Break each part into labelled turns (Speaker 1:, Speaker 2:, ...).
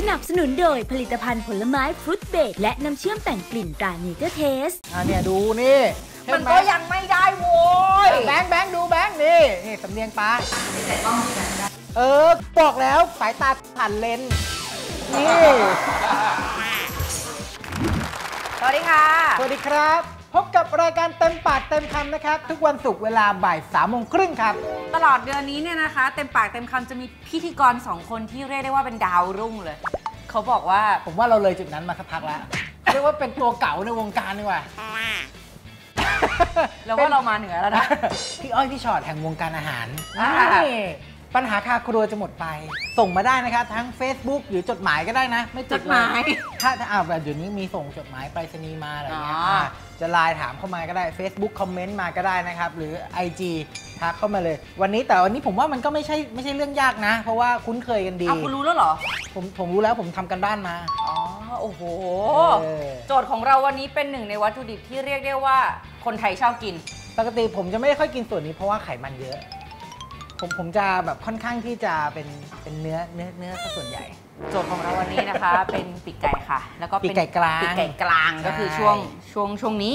Speaker 1: สนับสนุนโดยผลิตภัณฑ์ผลไม้ fruit spread และน้ำเชื่อมแต่งกลิ่นตราเนเจอร์เทส
Speaker 2: อะเนี่ยดูนี่
Speaker 3: มันก็ยังไม่ได้โว้ย
Speaker 2: แบงค์แบงค์ดูแบงค์นี่นี่สำเนียงป้าเออบอกแล้วสายตาผ่านเลนส์นี่
Speaker 3: สวัสดีค่ะ
Speaker 2: สวัสดีครับ พบกับรายการเต็มปากเต็มคำนะครับ ทุกวันศุกร์เวลาบ่ายสามโมงครึ่งครับ
Speaker 3: ตลอดเดือนนี้เนี่ยนะคะ เต็มปากเต็มคำจะมีพิธีกรสองคนที่เรียกได้ว่าเป็นดาวรุ่งเลย เขาบอกว่า
Speaker 2: ผมว่าเราเลยจุดนั้นมาสักพักแล้ว เรียกว่าเป็นตัวเก่าในวงการดีกว่า
Speaker 3: เราว่าเรามาเหนือแล้วนะ
Speaker 2: พี่อ้อยพี่ชอตแห่งวงการอาหาร
Speaker 3: อ่า
Speaker 2: นี่ ปัญหาคาครัวจะหมดไป ส่งมาได้นะครับทั้ง Facebook หรือจดหมายก็ได้นะ ไม่
Speaker 3: จ
Speaker 2: ติด
Speaker 3: ด
Speaker 2: เล
Speaker 3: หมาย
Speaker 2: ถ้าถ้าอ่าแบบเดี๋ยวนี้มีส่งจดหมายไปรษณีย์มาอะไรอย่างเงี้ย
Speaker 3: อ๋ออ่า
Speaker 2: จะไลน์ถามเข้ามาก็ได้ Facebook คอมเมนต์มาก็ได้นะครับ หรือ IG ทักเข้ามาเลย วันนี้แต่วันนี้ผมว่ามันก็ไม่ใช่ไม่ใช่เรื่องยากนะ เพราะว่าคุ้นเคยกันดี
Speaker 3: เอาคุณรู้แล้วเหรอ
Speaker 2: ผมผมรู้แล้วผมทำกันบ้านมา
Speaker 3: อ๋อ โอ้โห
Speaker 2: เออ
Speaker 3: โจทย์ของเราวันนี้เป็นหนึ่งในวัตถุดิบที่เรียกได้ว่าคนไทยชอบกิน
Speaker 2: ปกติผมจะไม่ได้ค่อยกินส่วนนี้เพราะว่าไขมันเยอะ ผมผมจะแบบค่อนข้างที่จะเป็นเป็นเนื้อเนื้อเนื้อซะส่วนใหญ่
Speaker 3: โจทย์ของเราวันนี้นะคะ เป็นปีกไก่ค่ะ แล้วก็เป็น
Speaker 2: ปีกไก่กลาง
Speaker 3: ปีกไก่กลางก็คือ
Speaker 2: ใช่
Speaker 3: ช่วงช่วงช่วงนี้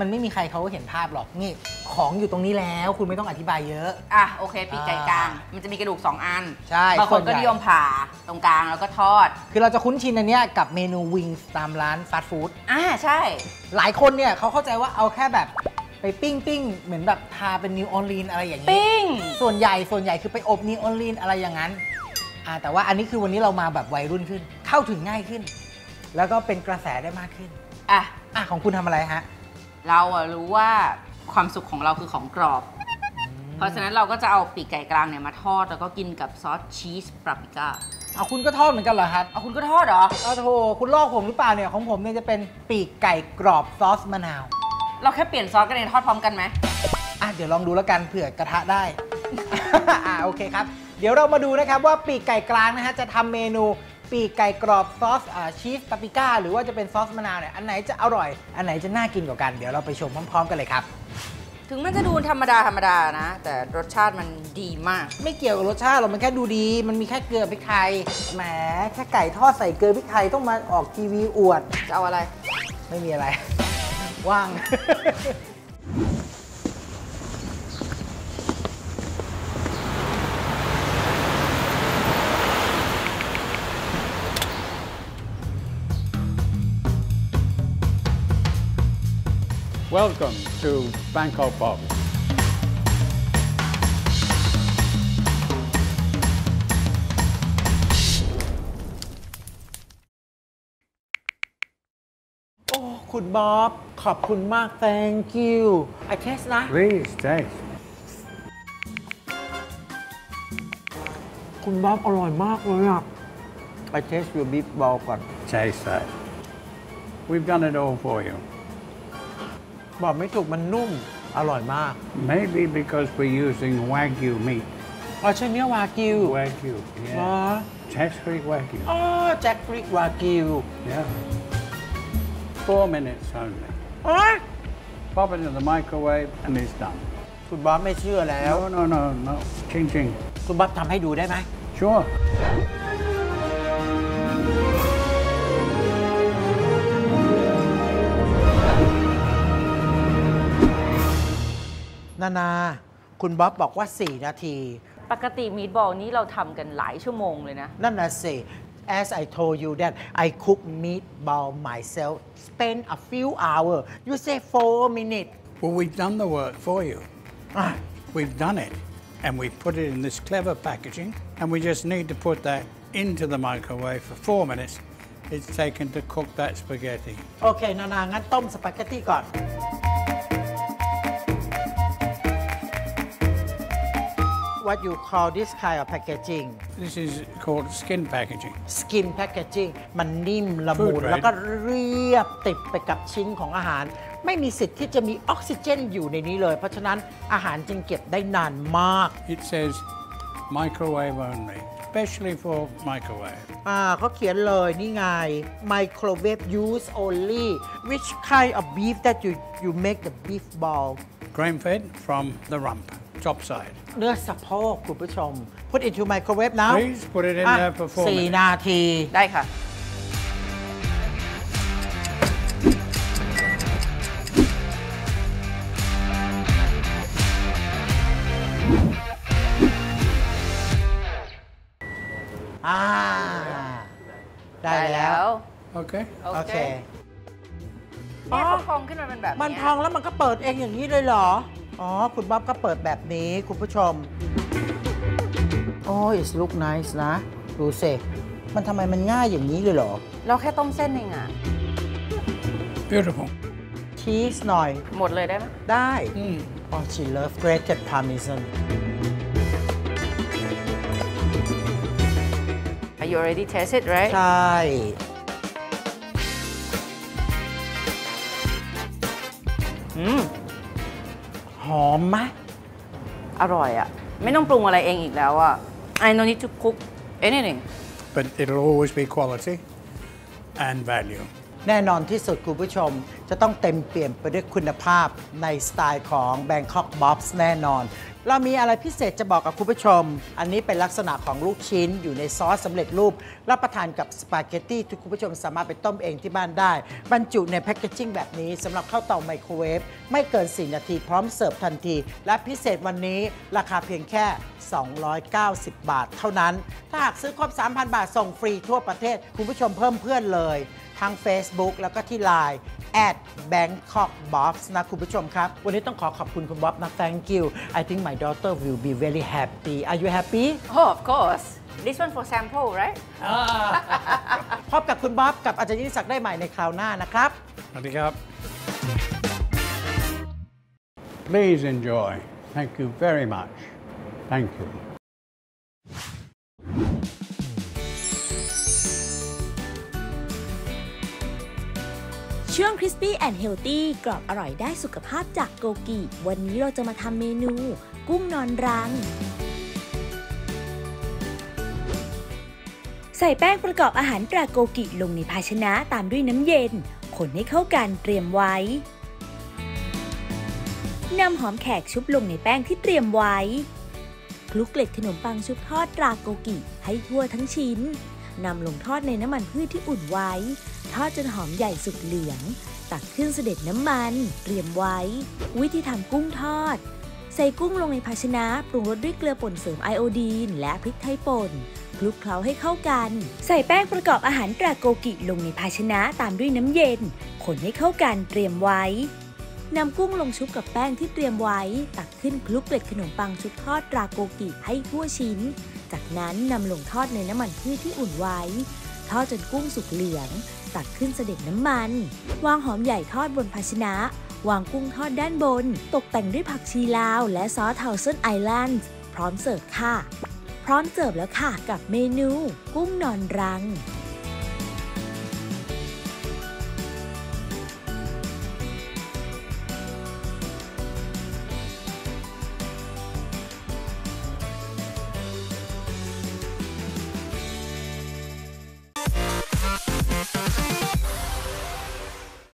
Speaker 2: มันไม่มีใครเขาเห็นภาพหรอกนี่ของอยู่ตรงนี้แล้วคุณไม่ต้องอธิบายเยอะ
Speaker 3: อะโอเค ปีกไก่กลาง มันจะมีกระดูก 2 อัน
Speaker 2: ใช่
Speaker 3: บางคน
Speaker 2: ส่วนใหญ่
Speaker 3: ก็นิยมผ่าตรงกลางแล้วก็ทอด
Speaker 2: คือเราจะคุ้นชินอันเนี้ยกับเมนู wings ตามร้านฟาสต์ฟู้ด
Speaker 3: อ่าใช่
Speaker 2: หลายคนเนี่ยเขาเข้าใจว่าเอาแค่แบบ ไปปิ้งปิ้งเหมือนแบบทาเป็นนิวออร์ลีนอะไรอย่างนี้
Speaker 3: ปิ้ง
Speaker 2: ส่วนใหญ่ส่วนใหญ่คือไปอบนิวออร์ลีนอะไรอย่างนั้นอ่าแต่ว่าอันนี้คือวันนี้เรามาแบบวัยรุ่นขึ้น เข้าถึงง่ายขึ้น แล้วก็เป็นกระแสได้มากขึ้น
Speaker 3: อะ
Speaker 2: อะของคุณทำอะไรฮะ
Speaker 3: เราอะรู้ว่าความสุขของเราคือของกรอบ เพราะฉะนั้นเราก็จะเอาปีกไก่กลางเนี่ยมาทอด แล้วก็กินกับซอสชีสปาปริก้า
Speaker 2: อ้าวคุณก็ทอดเหมือนกันเหรอครับ
Speaker 3: อ้าวคุณก็ทอดเหรอ
Speaker 2: อ้าวโถคุณลอกผมหรือเปล่าเนี่ยของผมเนี่ยจะเป็นปีกไก่กรอบซอสมะนาว
Speaker 3: เราแค่เปลี่ยนซอสกันเองทอดพร้อมกันไหม
Speaker 2: อะเดี๋ยวลองดูแล้วกันเผื่อกระทะได้ อ่าโอเคครับ เดี๋ยวเรามาดูนะครับว่าปีกไก่กลางนะฮะจะทำเมนูปีกไก่กรอบซอสอ่าชีสปาปริก้า หรือว่าจะเป็นซอสมะนาวเนี่ยอันไหนจะอร่อย อันไหนจะน่ากินกว่ากัน เดี๋ยวเราไปชมพร้อมๆกันเลยครับ
Speaker 3: ถึงมันจะดูธรรมดาธรรมดานะ แต่รสชาติมันดีมาก
Speaker 2: ไม่เกี่ยวกับรสชาติหรอกมันแค่ดูดี มันมีแค่เกลือพริกไทยแหมแค่ไก่ทอดใส่เกลือพริกไทยต้องมาออกทีวีอวด
Speaker 3: จะเอาอะไร
Speaker 2: ไม่มีอะไร ว่าง
Speaker 4: Welcome to Bangkok Pop.
Speaker 2: คุณบ๊อบ ขอบคุณมาก thank you I taste นะ
Speaker 4: Please taste.
Speaker 2: คุณบ๊อบอร่อยมากเลยอะ I taste your beef ball ก่อน
Speaker 4: Taste that. We've done it all for you.
Speaker 2: บอกไม่ถูกมันนุ่ม อร่อยมาก
Speaker 4: Maybe because we're using Wagyu meat.
Speaker 2: อ๋อใช่เนื้อวากิว
Speaker 4: Wagyu,
Speaker 2: อ๋อ
Speaker 4: yeah. Tessery Wagyu.
Speaker 2: อ๋อแจ็คฟริกวากิว
Speaker 4: Yeah. Four minutes only.
Speaker 2: อ๋อ
Speaker 4: Pop it in the microwave and it's done.
Speaker 2: คุณบ๊อบไม่เชื่อแล้ว
Speaker 4: No, no, no, no. Ching ching.
Speaker 2: คุณบ๊อบทำให้ดูได้ไหม
Speaker 4: Sure.
Speaker 2: นานา คุณบ๊อบบอกว่า 4 นาที
Speaker 3: ปกติมีดบอลนี้เราทำกันหลายชั่วโมงเลยนะ
Speaker 2: นั่นน่ะสิ As I told you that I cook meatball myself spend a few hours you say 4 minutes
Speaker 4: Well, we've done the work for you.
Speaker 2: อ่ะ
Speaker 4: We've done it. And we've put it in this clever packaging. And we just need to put that into the microwave for four minutes. It's taken to cook that spaghetti.
Speaker 2: โอเค นานา งั้นต้มสปาเกตตี้ก่อน
Speaker 5: what you call this kind of packaging
Speaker 4: This is called skin packaging.
Speaker 5: skin packaging มันนิ่มละมุน
Speaker 4: Food grade
Speaker 5: แล้วก็เรียบติดไปกับชิ้นของอาหาร ไม่มีสิทธิ์ที่จะมีออกซิเจนอยู่ในนี้เลย เพราะฉะนั้นอาหารจึงเก็บได้นานมาก
Speaker 4: It says microwave only, especially for microwave.
Speaker 5: อ่าเขาเขียนเลยนี่ไง microwave use only which kind of beef that you you make the beef ball
Speaker 4: Grain fed from the rump, top side.
Speaker 5: เนื้อสะโพกคุณผู้ชม put into microwave now
Speaker 4: Please put it in
Speaker 5: อะ
Speaker 4: there for four
Speaker 5: สี่
Speaker 4: minutes.
Speaker 5: นาที
Speaker 3: ได้ค่ะ
Speaker 5: อ่า ได้แล้ว
Speaker 4: Okay.
Speaker 3: โอ
Speaker 5: โอ
Speaker 3: เค
Speaker 5: เค
Speaker 3: แม่เขาพองขึ้นมาเป็นแบบ
Speaker 5: มัน
Speaker 3: เย
Speaker 5: พองแล้วมันก็เปิดเองอย่างนี้เลยเหรอ อ๋อ คุณบ๊อบก็เปิดแบบนี้คุณผู้ชม โอ้ย look nice นะ ดูสิมันทำไมมันง่ายอย่างนี้เลยเหรอ
Speaker 3: เราแค่ต้มเส้นเองอะ
Speaker 4: Beautiful.
Speaker 5: ชีสหน่อย
Speaker 3: หมดเลยได้ไหม
Speaker 5: ได้
Speaker 4: Mm.
Speaker 5: Oh she love grated parmesan
Speaker 3: Are you already tasted right
Speaker 5: ใช่
Speaker 3: อืม
Speaker 5: ห อมไหม
Speaker 3: อร่อยอะไม่ต้องปรุงอะไรเองอีกแล้วอะ I no need to cook anything
Speaker 4: But it'll always be quality and value.
Speaker 5: แน่นอนที่สุดคุณผู้ชม จะต้องเต็มเปลี่ยนไปด้วยคุณภาพในสไตล์ของ Bangkok Bobs แน่นอน เรามีอะไรพิเศษจะบอกกับคุณผู้ชม อันนี้เป็นลักษณะของลูกชิ้นอยู่ในซอสสำเร็จรูป รับประทานกับสปาเกตตี้ที่คุณผู้ชมสามารถไปต้มเองที่บ้านได้ บรรจุในแพคเกจิ้งแบบนี้สำหรับเข้าเตาไมโครเวฟไม่เกิน 4 นาทีพร้อมเสิร์ฟทันที และพิเศษวันนี้ราคาเพียงแค่ 290 บาท เท่านั้น ถ้าหากซื้อครบ 3,000 บาทส่งฟรีทั่วประเทศคุณผู้ชมเพิ่มเพื่อนเลย ทาง Facebook แล้วก็ที่ Line at Bangkok Bobs นะคุณผู้ชมครับ วันนี้ต้องขอขอบคุณคุณบ๊อบนะ thank you I think my daughter will be very happy are you happy
Speaker 3: Oh of course this one for sample right
Speaker 5: พบกับคุณบ๊อบกับอาจารย์ยิ่งศักดิ์ได้ใหม่ในคราวหน้านะครับ
Speaker 4: Handicap. Please enjoy. Thank you very much. Thank you.
Speaker 1: Crispy and Healthy กรอบอร่อยได้สุขภาพจากโกกิ วันนี้เราจะมาทำเมนู กุ้งนอนรัง ใส่แป้งประกอบอาหารตราโกกิลงในภาชนะตามด้วยน้ำเย็น คนให้เข้ากันเตรียมไว้ นำหอมแขกชุบลงในแป้งที่เตรียมไว้ คลุกเกล็ดขนมปังชุบทอดตราโกกิให้ทั่วทั้งชิ้นนำลงทอดในน้ำมันพืชที่อุ่นไว้ ทอดจนหอมใหญ่สุกเหลือง ตักขึ้นเสด็จน้ำมัน เตรียมไว้ วิธีทำกุ้งทอด ใส่กุ้งลงในภาชนะปรุงรสด้วยเกลือป่นเสริมไอโอดีน และพริกไทยป่นคลุกเคล้าให้เข้ากัน ใส่แป้งประกอบอาหารตราโกกิลงในภาชนะตามด้วยน้ำเย็น คนให้เข้ากันเตรียมไว้นำกุ้งลงชุบกับแป้งที่เตรียมไว้ ตักขึ้นคลุกเกล็ดขนมปังชุบทอดตราโกกิให้ทั่วชิ้น จากนั้นนำลงทอดในน้ำมันพืชที่อุ่นไว้ ทอดจนกุ้งสุกเหลือง ตักขึ้นเสด็จน้ำมัน วางหอมใหญ่ทอดบนภาชนะ วางกุ้งทอดด้านบน ตกแต่งด้วยผักชีลาว และซอสเทาเซนไอแลนด์ พร้อมเสิร์ฟค่ะ พร้อมเสิร์ฟแล้วค่ะกับเมนู กุ้งนอนรัง